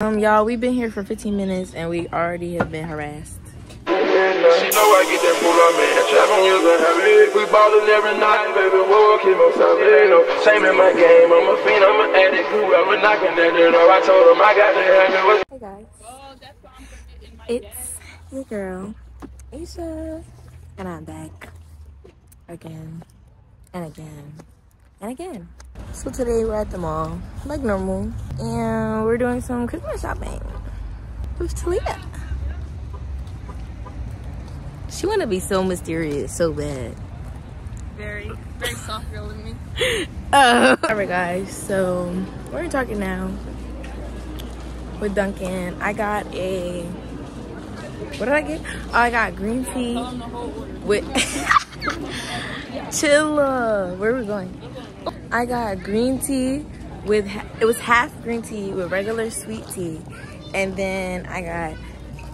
Um, y'all, we've been here for 15 minutes and we already have been harassed. She know I get that pull up, man. Trap on you, have it. We ballin' every night, baby. Whoa, keep on something. No shame in my game. I'm a fiend, I'm an addict. Whoever knocking that door, I told him I got to have it. Hey guys, it's your girl, Asia, and I'm back again and again and again. So today we're at the mall, like normal, and we're doing some Christmas shopping with Talia. She wanna be so mysterious, so bad. Very, very soft girl in me. Uh, Alright guys, so we're talking now with Dunkin. I got a, what did I get? Oh, I got green tea with, Chilla. Where are we going? I got green tea with, it was half green tea with regular sweet tea. And then I got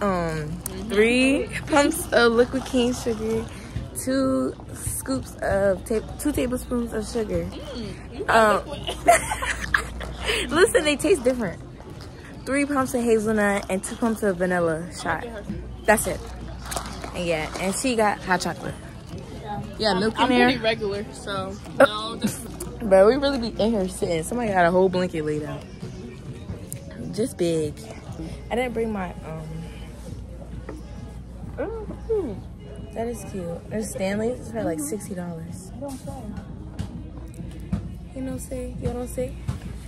um three pumps of liquid cane sugar, two scoops of ta- two tablespoons of sugar. Um, listen, they taste different. Three pumps of hazelnut and two pumps of vanilla shot. That's it. And yeah, and she got hot chocolate. Yeah, milk in I'm there. pretty regular, so no, this Bro, we really be in here sitting. Somebody got a whole blanket laid out. Just big. I didn't bring my um. Ooh, that is cute. There's Stanley's. It's for like sixty dollars. You know, say you don't say.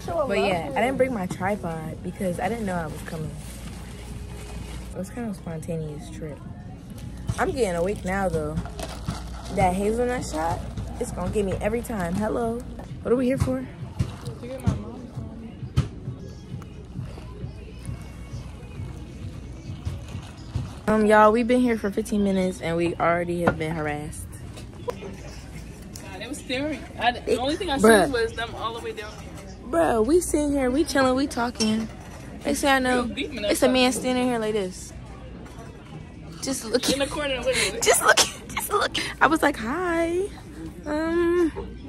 But yeah, I didn't bring my tripod because I didn't know I was coming. It was kind of a spontaneous trip. I'm getting awake now though. That hazelnut shot, it's gonna get me every time. Hello. What are we here for? to get my mom. Um, y'all, we've been here for 15 minutes and we already have been harassed. God, it was staring. I, the only thing I Bruh. was them all the way down here. Bro, we sitting here, we chilling, we talking. They say I know. It's a man standing here like this. Just In looking. the corner, literally. Just looking. Just looking. I was like, hi. Um.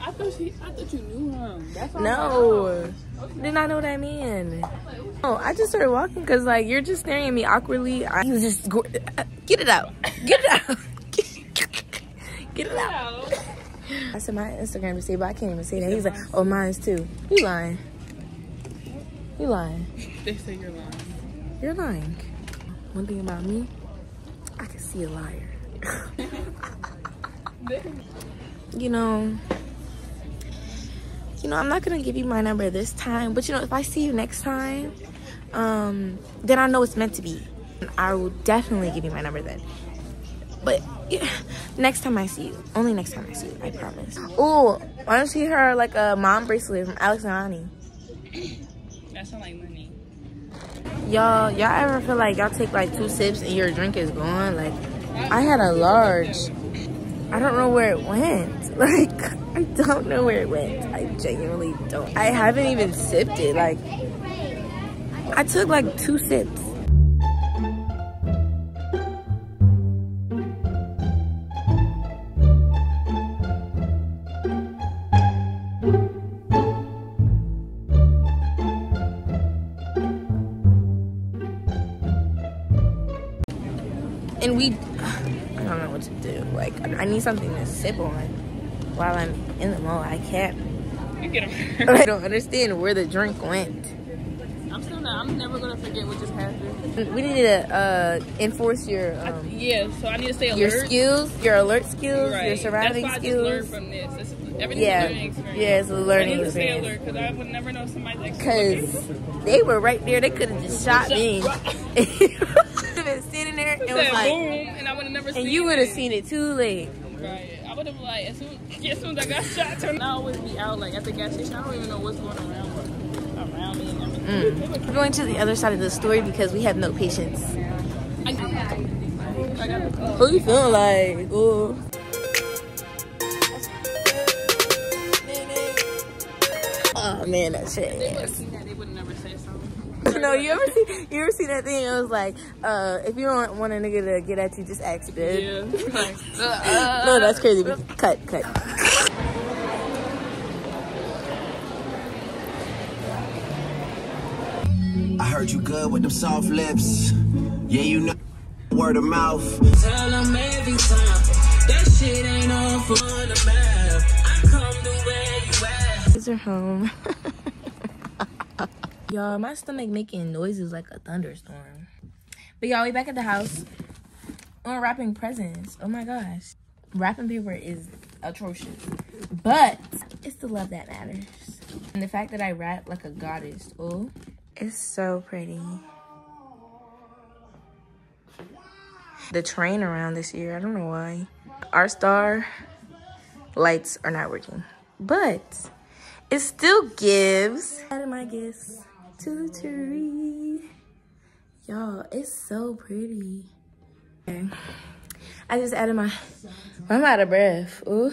I thought she, I thought you knew him. That's all. No. Did not know what I mean. Oh, I just started walking because like you're just staring at me awkwardly. I was just go, get it out, get it out, get it out. I said my Instagram to say, but I can't even say that. He's like, oh, mine's too. You lying? You lying? They say you're lying. You're lying. One thing about me, I can see a liar. you know, you know, I'm not gonna give you my number this time, but you know, if I see you next time, um, then I know it's meant to be. I will definitely give you my number then. But yeah, next time I see you, only next time I see you, I promise. Oh, why don't you her like a mom bracelet from Alex and Ani? That sound like money. Y'all, y'all ever feel like y'all take like two sips and your drink is gone? Like, I had a large. I don't know where it went. Like, I don't know where it went. I genuinely don't. I haven't even sipped it. Like, I took like two sips. And we, I don't know what to do. Like, I need something to sip on while I'm in the mall. I can't. You get. I don't understand where the drink went. I'm still not. I'm never gonna forget what just happened. We need to uh, enforce your um, Yeah, so I need to stay alert. your skills, your alert skills, Right. your surrounding That's why I just learned skills. from this. This is everything's Yeah, a learning experience. yeah, it's a learning need to stay experience. because I would never know somebody like Cause they were right there. They could have just shot me. been standing there and was like, boom, and I would have never seen and you would have seen it too late. Right. I would have like as soon, yeah, as soon as I got shot, turned I always be out like at the gas station. I don't even know what's going around around me and everything. Mm. We're going to the other side of the story because we have no patience. I, I got Who you feeling like? Ooh. Oh man, that shit. They would have seen that. They would never say something. no, you ever see you ever see that thing? It was like, uh, if you don't want a nigga to get at you, just ask it. Yeah. Like, uh, No, that's crazy. Cut, cut. I heard you good with them soft lips. Yeah, you know word of mouth. Tell them every time that shit ain't on for the map. I come to where you at. Kids are home. Y'all, my stomach making noises like a thunderstorm. But y'all, we back at the house. unwrapping presents. Oh my gosh. Wrapping paper is atrocious. But it's the love that matters. And the fact that I wrap like a goddess. Oh, it's so pretty. The train around this year, I don't know why. Our star lights are not working. But it still gives added my gifts to the tree. Y'all, it's so pretty. Okay. I just added my, I'm out of breath. Ooh.